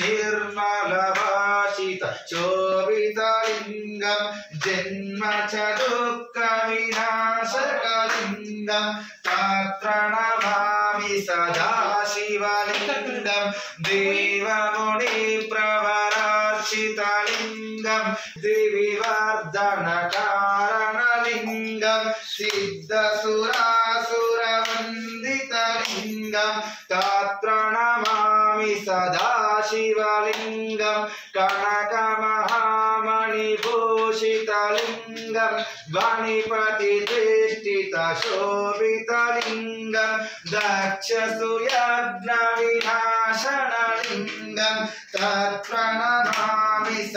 निर्मलभाषित शोभितलिङ्गं जन्म च दुःखविनाशकलिङ्गं तत्र नमामि सदा शिवलिङ्गं देवमुनिप्रवरार्चितलिङ्गं दिविवर्धनकारणलिङ्गं सिद्धसुरासुरवन्दितलिङ्गं तत्र नमामि सदा शिवलिङ्गं कनकमहामणिभूषितलिङ्गं गणिपतिवेष्टितशोभितलिङ्गं दक्षसुयज्ञविनाशनलिङ्गं तत्र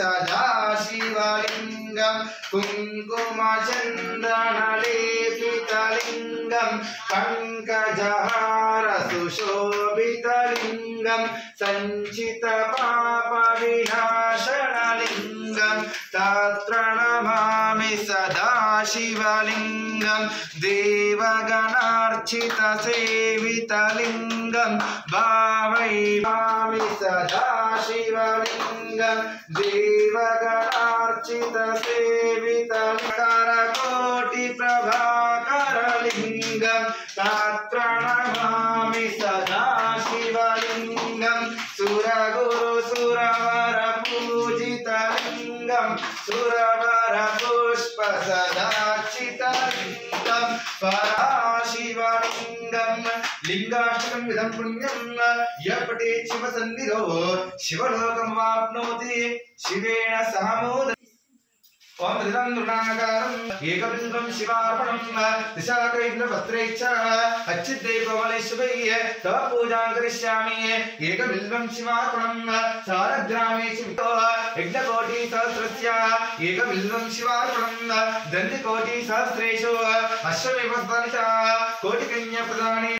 नमामि सदा शिवलिङ्गं पङ्कजहारसुशोभितलिङ्गं सञ्चितपापविनाशनलिङ्गं तत्र नमामि सदा शिवलिङ्गं देवगणार्चितसेवितलिङ्गं भावैवामि सदा शिवलिङ्गं देवगणार्चितसेवितलिङ्गकोटिप्रभाकरलिङ्गं तत्र नमामि सदा शिवलिङ्गं सुरगुरुसुरवरपूजितलिङ्गं सुरवरपुष्पसदाचितलिङ्गं पराशिवलिङ्गं లింగాష్టకం విధం పుణ్యం. యపటే శివ సన్నిధో. శివలోకం వాప్నోతి శివేణ సహమోద ఓం త్రిరంధ్రుణాకారం ఏకబిందుం శివార్పణం. దిశాకైంద్రపత్రైశ్చ అచ్యుద్దైపవలైశ్వై తవ పూజాం కరిష్యామి ఏకబిందుం శివార్పణం. సారగ్రామే చితో యజ్ఞకోటి సహస్రస్య ఏకబిందుం శివార్పణం. దండికోటి సహస్రేషు అశ్వవిభద్వంచ కోటికన్య ప్రధాని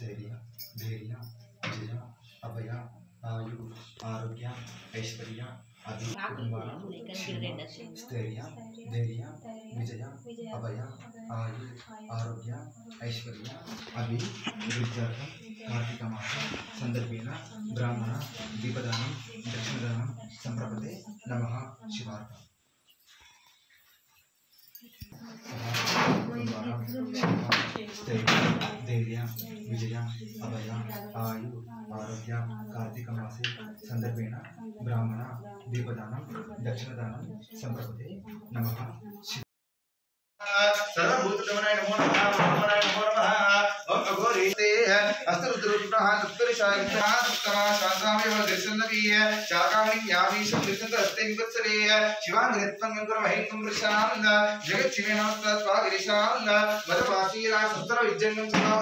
ಸ್ಥೈರ್ಯ ಧೈರ್ಯ ವಿಜಯ ಅಭಯ ಆಯು ಆರೋಗ್ಯ ಐಶ್ವರ್ಯ ಅಭಿ ಕುಟುಂಬಾನ ಕ್ಷೇಮ ಸ್ಥೈರ್ಯ ಧೈರ್ಯ ವಿಜಯ ಅಭಯ ಆಯು ಆರೋಗ್ಯ ಐಶ್ವರ್ಯ ಅಭಿ ವೃದ್ಧಾರ್ಥಂ ಕಾರ್ತಿಕ ಮಾಸ ಸಂದರ್ಭೇನ ಬ್ರಾಹ್ಮಣ ದೀಪದಾನಂ ದಕ್ಷಿಣದಾನಂ ಸಂಪ್ರಪತೆ ನಮಃ ಶಿವಾರ್ಥ ధైర్య విజయ అభయ ఆయు ఆరోగ్య కార్తీక మాసే సందర్భేణ బ్రాహ్మణ దీపదానం దక్షిణదానం సంప్రపతే నమ సర్వభూతమైన அஸ்தருத்ருப்னஹ தத்பரிசாரித்தா சப்தமா சாந்தாமேவ திருசன்னவீய சாகாமிங் யாமீஷம் திருசந்த அஸ்தைவத்சரேய சிவாங்கிரத்வங்கம் குரு மஹிங்கம் பிரிஷாந்த ஜெகச்சிவேனாஸ்தத்வா கிரிஷாந்த மதபாசீரா சந்தர விஜ்ஜங்கம் சதா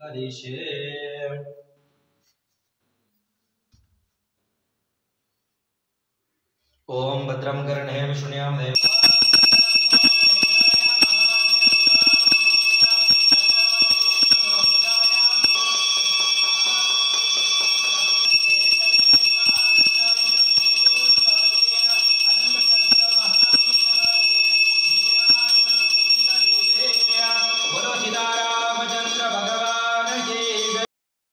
हरीशे ॐ भद्रं कर्णे विष्णुयां देव